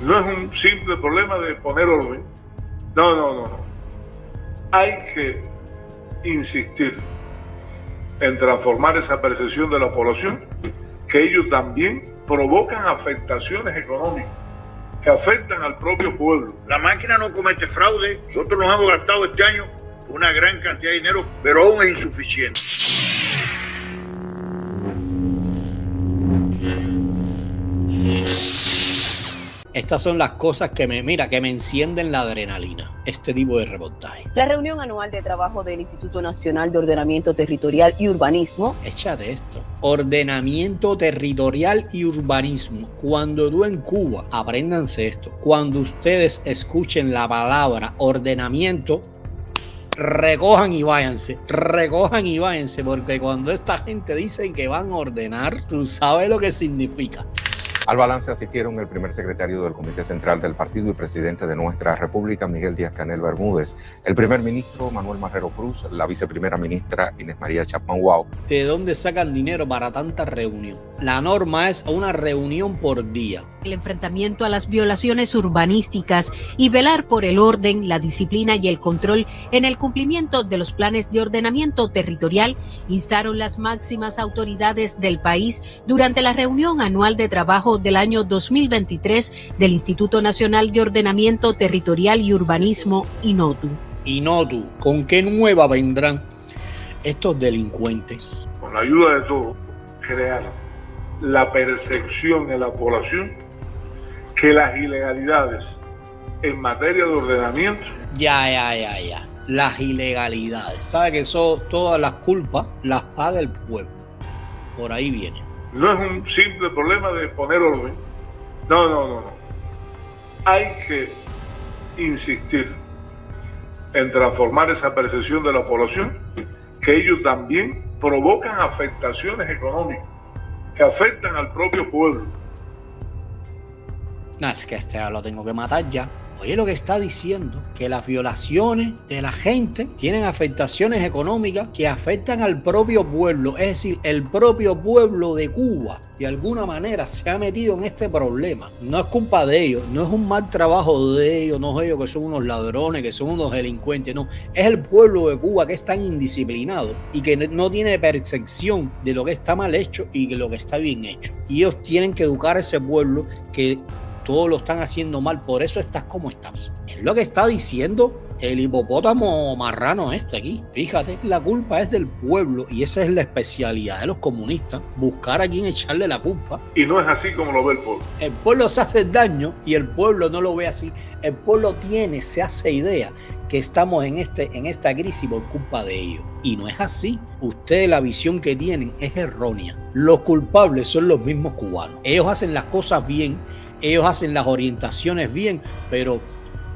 No es un simple problema de poner orden. No, no, no. Hay que insistir en transformar esa percepción de la población, que ellos también provocan afectaciones económicas que afectan al propio pueblo. La máquina no comete fraude. Nosotros nos hemos gastado este año una gran cantidad de dinero, pero aún es insuficiente. Estas son las cosas que me, mira, que me encienden la adrenalina, este tipo de reportaje. La reunión anual de trabajo del Instituto Nacional de Ordenamiento Territorial y Urbanismo. Échate esto. Ordenamiento territorial y urbanismo. Cuando tú en Cuba, apréndanse esto, cuando ustedes escuchen la palabra ordenamiento, recojan y váyanse, recojan y váyanse, porque cuando esta gente dice que van a ordenar, tú sabes lo que significa. Al balance asistieron el primer secretario del Comité Central del Partido y presidente de nuestra República, Miguel Díaz Canel Bermúdez, el primer ministro Manuel Marrero Cruz, la viceprimera ministra Inés María Chapman Wow. ¿De dónde sacan dinero para tanta reunión? La norma es una reunión por día. El enfrentamiento a las violaciones urbanísticas y velar por el orden, la disciplina y el control en el cumplimiento de los planes de ordenamiento territorial instaron las máximas autoridades del país durante la reunión anual de trabajo del año 2023 del Instituto Nacional de Ordenamiento Territorial y Urbanismo, INOTU. INOTU, ¿con qué nueva vendrán estos delincuentes? Con la ayuda de todos, crear la percepción en la población que las ilegalidades en materia de ordenamiento. Ya, ya, ya, ya. Las ilegalidades. ¿Sabe que eso, todas las culpas las paga el pueblo? Por ahí viene. No es un simple problema de poner orden. No, no, no, no. Hay que insistir en transformar esa percepción de la población, que ellos también provocan afectaciones económicas que afectan al propio pueblo. No, es que este lo tengo que matar ya. Oye, lo que está diciendo, que las violaciones de la gente tienen afectaciones económicas que afectan al propio pueblo. Es decir, el propio pueblo de Cuba de alguna manera se ha metido en este problema. No es culpa de ellos, no es un mal trabajo de ellos, no es ellos que son unos ladrones, que son unos delincuentes, no. Es el pueblo de Cuba que es tan indisciplinado y que no tiene percepción de lo que está mal hecho y de lo que está bien hecho. Y ellos tienen que educar a ese pueblo que todos lo están haciendo mal, por eso estás como estás. Es lo que está diciendo el hipopótamo marrano este aquí. Fíjate, la culpa es del pueblo y esa es la especialidad de los comunistas, buscar a quien echarle la culpa. Y no es así como lo ve el pueblo. El pueblo se hace daño y el pueblo no lo ve así. El pueblo tiene, se hace idea que estamos en, este, en esta crisis por culpa de ellos. Y no es así. Ustedes la visión que tienen es errónea. Los culpables son los mismos cubanos. Ellos hacen las cosas bien ellos hacen las orientaciones bien, pero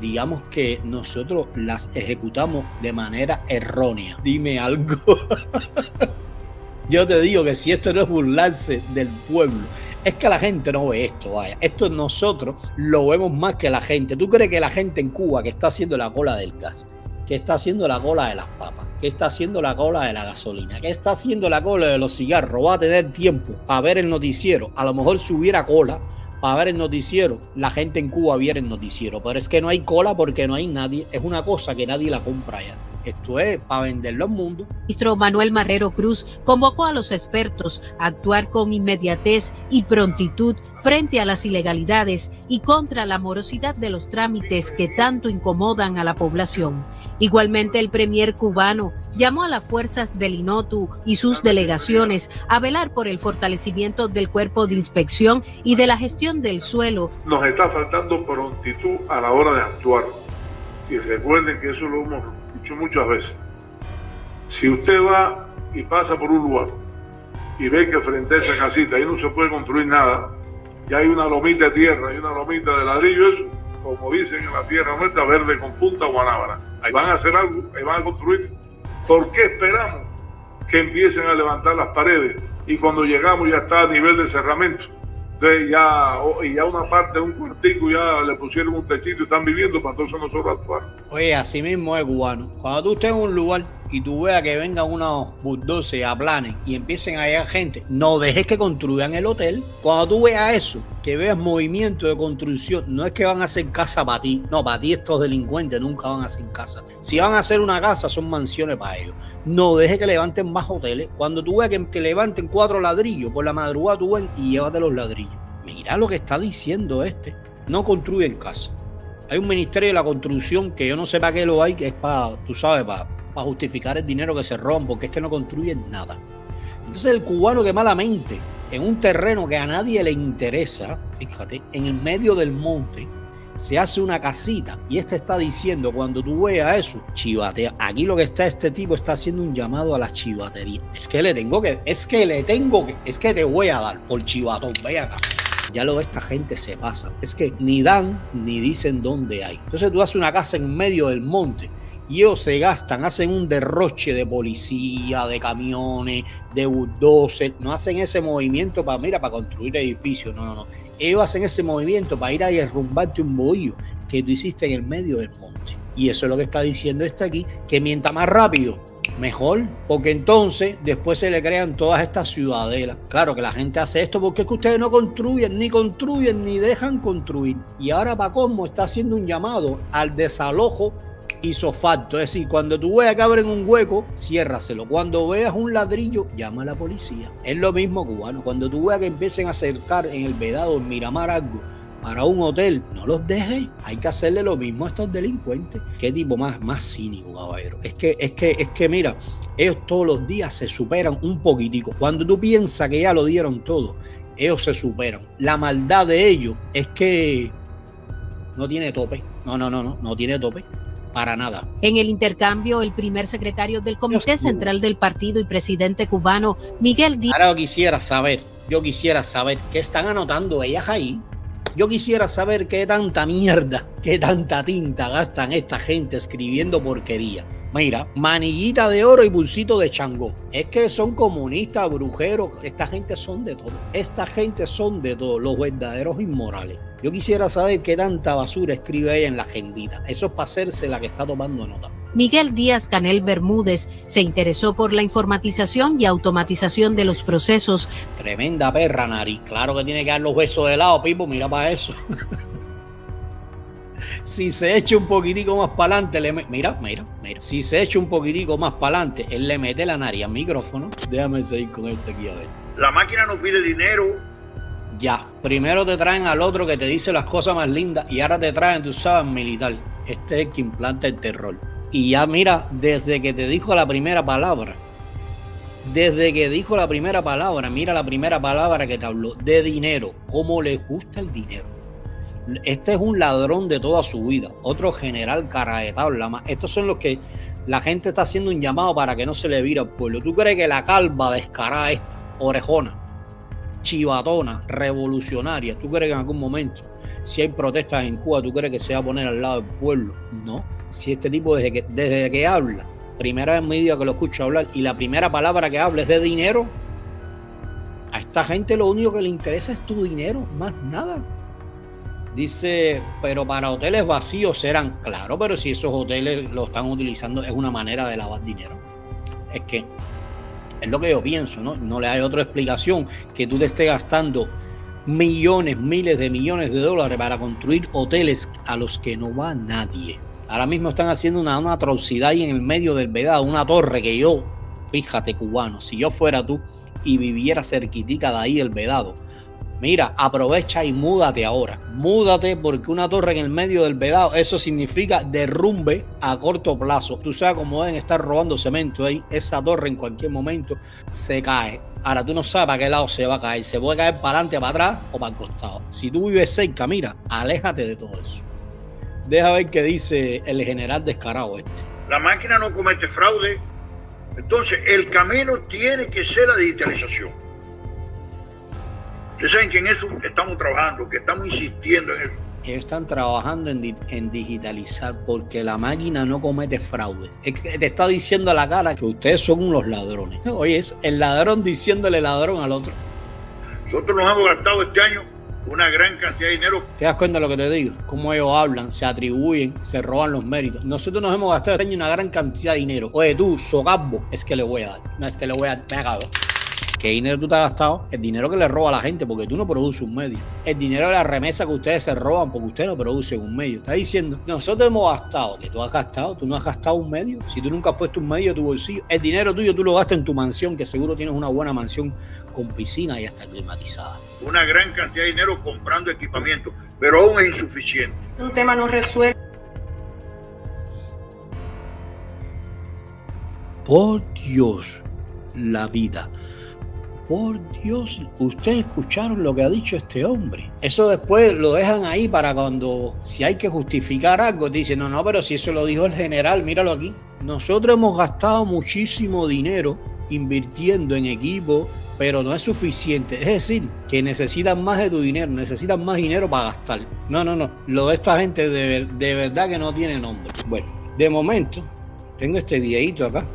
digamos que nosotros las ejecutamos de manera errónea. Dime algo. Yo te digo que si esto no es burlarse del pueblo, es que la gente no ve esto, vaya. Esto nosotros lo vemos más que la gente. ¿Tú crees que la gente en Cuba que está haciendo la cola del gas, que está haciendo la cola de las papas, que está haciendo la cola de la gasolina, que está haciendo la cola de los cigarros, va a tener tiempo para ver el noticiero? A lo mejor si hubiera cola, para ver el noticiero, la gente en Cuba viera el noticiero, pero es que no hay cola porque no hay nadie, es una cosa que nadie la compra ya. Esto es para venderlo al mundo. Ministro Manuel Marrero Cruz convocó a los expertos a actuar con inmediatez y prontitud frente a las ilegalidades y contra la morosidad de los trámites que tanto incomodan a la población. Igualmente, el premier cubano llamó a las fuerzas del INOTU y sus delegaciones a velar por el fortalecimiento del cuerpo de inspección y de la gestión del suelo. Nos está faltando prontitud a la hora de actuar. Y recuerden que eso lo hemos muchas veces. Si usted va y pasa por un lugar y ve que frente a esa casita ahí no se puede construir nada, ya hay una lomita de tierra, hay una lomita de ladrillo, eso, como dicen en la tierra nuestra, verde con punta guanábana. Ahí van a hacer algo, ahí van a construir. ¿Por qué esperamos que empiecen a levantar las paredes y cuando llegamos ya está a nivel de cerramiento? Ya, y ya una parte, un cuartico, ya le pusieron un techito y están viviendo para entonces nosotros actuar. Oye, así mismo es cubano. Cuando tú estés en un lugar y tú veas que vengan unos bulldozers a planes y empiecen a llegar gente, no dejes que construyan el hotel. Cuando tú veas eso, que veas movimiento de construcción, no es que van a hacer casa para ti, no, para ti estos delincuentes nunca van a hacer casa. Si van a hacer una casa, son mansiones para ellos. No dejes que levanten más hoteles. Cuando tú veas que, levanten cuatro ladrillos por la madrugada, tú ven y llévate los ladrillos. Mira lo que está diciendo este. No construyen casa. Hay un ministerio de la construcción que yo no sé para qué lo hay, que es para, tú sabes, para, para justificar el dinero que se roban, porque es que no construyen nada. Entonces el cubano que malamente, en un terreno que a nadie le interesa, fíjate, en el medio del monte, se hace una casita y este está diciendo cuando tú veas eso, chivatea. Aquí lo que está este tipo está haciendo un llamado a la chivatería. Es que le tengo que, es que le tengo que, es que te voy a dar por chivatón, ve acá. Ya lo esta gente se pasa. Es que ni dan ni dicen dónde hay. Entonces tú haces una casa en medio del monte y ellos se gastan, hacen un derroche de policía, de camiones, de bulldozers, no hacen ese movimiento para, mira, para construir edificios, no, no, no. Ellos hacen ese movimiento para ir a derrumbarte un bohío que tú hiciste en el medio del monte. Y eso es lo que está diciendo este aquí, que mientras más rápido, mejor, porque entonces después se le crean todas estas ciudadelas. Claro que la gente hace esto porque es que ustedes no construyen, ni construyen, ni dejan construir. Y ahora para cómo está haciendo un llamado al desalojo isofacto. Es decir, cuando tú veas que abren un hueco, ciérraselo. Cuando veas un ladrillo, llama a la policía. Es lo mismo cubano. Cuando tú veas que empiecen a acercar en el vedado, en Miramar algo, para un hotel, no los dejes. Hay que hacerle lo mismo a estos delincuentes. Qué tipo más, más cínico, caballero. Es que, es que, es que, mira, ellos todos los días se superan un poquitico. Cuando tú piensas que ya lo dieron todo, ellos se superan. La maldad de ellos es que no tiene tope. No, no, no, no, no tiene tope para nada. En el intercambio, el primer secretario del Comité Central del Partido y presidente cubano, Miguel Díaz. Ahora yo quisiera saber, yo quisiera saber qué están anotando ellas ahí. Yo quisiera saber qué tanta mierda, qué tanta tinta gastan esta gente escribiendo porquería. Mira, manillita de oro y bolsito de changó. Es que son comunistas, brujeros. Esta gente son de todo. Esta gente son de todo. Los verdaderos inmorales. Yo quisiera saber qué tanta basura escribe ella en la agendita. Eso es para hacerse la que está tomando nota. Miguel Díaz Canel Bermúdez se interesó por la informatización y automatización de los procesos. Tremenda perra, Nari. Claro que tiene que dar los besos de lado, Pipo. Mira para eso. si se echa un poquitico más para adelante, le mira, mira, mira. Si se echa un poquitico más para adelante, él le mete la nariz al micrófono. Déjame seguir con esto aquí a ver. La máquina no pide dinero. Ya, primero te traen al otro que te dice las cosas más lindas y ahora te traen, tú sabes, militar. Este es el que implanta el terror. Y ya mira, desde que te dijo la primera palabra, desde que dijo la primera palabra, mira la primera palabra que te habló, de dinero, cómo le gusta el dinero. Este es un ladrón de toda su vida, otro general cara de tabla. Estos son los que la gente está haciendo un llamado para que no se le vire al pueblo. ¿Tú crees que la calva descarada esta, orejona, chivatona, revolucionaria, tú crees que en algún momento, si hay protestas en Cuba, tú crees que se va a poner al lado del pueblo? No. Si este tipo desde que, desde que habla, primera vez en mi vida que lo escucho hablar, y la primera palabra que habla es de dinero, a esta gente lo único que le interesa es tu dinero, más nada. Dice, pero para hoteles vacíos serán, claro, pero si esos hoteles lo están utilizando es una manera de lavar dinero. Es que es lo que yo pienso, ¿no? No le hay otra explicación que tú te estés gastando millones, miles de millones de dólares para construir hoteles a los que no va nadie. Ahora mismo están haciendo una, una atrocidad ahí en el medio del Vedado, una torre que yo, fíjate cubano, si yo fuera tú y viviera cerquitica de ahí el Vedado, Mira, aprovecha y múdate ahora. Múdate porque una torre en el medio del vedado, eso significa derrumbe a corto plazo. Tú sabes cómo deben estar robando cemento ahí. Esa torre en cualquier momento se cae. Ahora tú no sabes para qué lado se va a caer. Se puede caer para adelante, para atrás o para el costado. Si tú vives cerca, mira, aléjate de todo eso. Deja ver qué dice el general descarado este. La máquina no comete fraude. Entonces, el camino tiene que ser la digitalización. Ustedes saben que en eso estamos trabajando, que estamos insistiendo en eso. Ellos están trabajando en, en, digitalizar porque la máquina no comete fraude. Es que te está diciendo a la cara que ustedes son unos ladrones. Oye, es el ladrón diciéndole ladrón al otro. Nosotros nos hemos gastado este año una gran cantidad de dinero. ¿Te das cuenta de lo que te digo? Cómo ellos hablan, se atribuyen, se roban los méritos. Nosotros nos hemos gastado este año una gran cantidad de dinero. Oye, tú, socabo, es que le voy a dar. No, este le voy a dar. ¿Qué dinero tú te has gastado? El dinero que le roba a la gente porque tú no produces un medio. El dinero de la remesa que ustedes se roban porque ustedes no producen un medio. Está diciendo, nosotros hemos gastado, que tú has gastado, tú no has gastado un medio. Si tú nunca has puesto un medio a tu bolsillo, el dinero tuyo tú lo gastas en tu mansión, que seguro tienes una buena mansión con piscina y hasta climatizada. Una gran cantidad de dinero comprando equipamiento, pero aún es insuficiente. Un tema no resuelto. Por Dios, la vida. Por Dios, ustedes escucharon lo que ha dicho este hombre. Eso después lo dejan ahí para cuando, si hay que justificar algo, dicen, no, no, pero si eso lo dijo el general, míralo aquí. Nosotros hemos gastado muchísimo dinero invirtiendo en equipo, pero no es suficiente. Es decir, que necesitan más de tu dinero, necesitan más dinero para gastar. No, no, no. Lo de esta gente de, de verdad que no tiene nombre. Bueno, de momento, tengo este videito acá.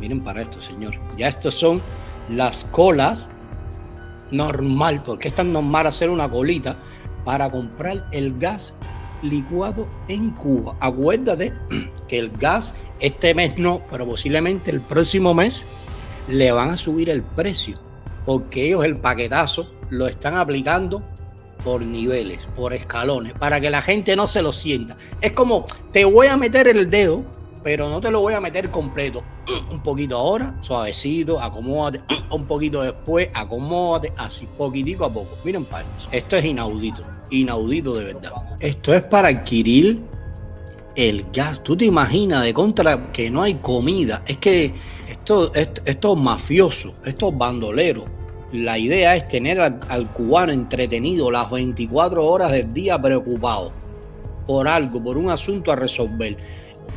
Miren para esto, señor. Ya estos son las colas normal, porque es tan normal hacer una colita para comprar el gas licuado en Cuba. Acuérdate que el gas este mes no, pero posiblemente el próximo mes le van a subir el precio, porque ellos el paquetazo lo están aplicando por niveles, por escalones, para que la gente no se lo sienta. Es como, te voy a meter el dedo pero no te lo voy a meter completo. Un poquito ahora, suavecito, acomódate. Un poquito después, acomódate, así, poquitico a poco. Miren para esto. Es inaudito, inaudito de verdad. Esto es para adquirir el gas. Tú te imaginas de contra que no hay comida. Es que esto, esto, estos mafiosos, estos bandoleros, la idea es tener al, al, cubano entretenido las 24 horas del día preocupado por algo, por un asunto a resolver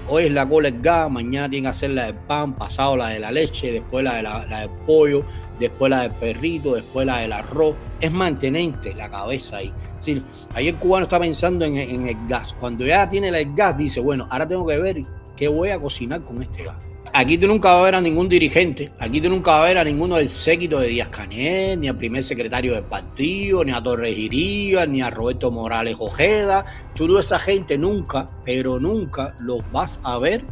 hoy es la cola del gas, mañana tienen que hacer la del pan, pasado la de la leche, después la, de la, del pollo, después la del perrito, después la del arroz. Es mantenente la cabeza ahí. Es ahí el cubano está pensando en, en el gas. Cuando ya tiene el gas, dice, bueno, ahora tengo que ver qué voy a cocinar con este gas. Aquí tú nunca vas a ver a ningún dirigente, aquí tú nunca vas a ver a ninguno del séquito de Díaz Canel, ni al primer secretario del partido, ni a Torres Iría, ni a Roberto Morales Ojeda. Tú esa gente nunca, pero nunca los vas a ver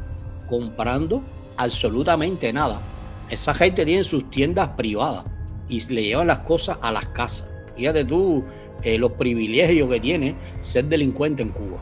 comprando absolutamente nada. Esa gente tiene sus tiendas privadas y le llevan las cosas a las casas. Fíjate tú eh, los privilegios que tiene ser delincuente en Cuba.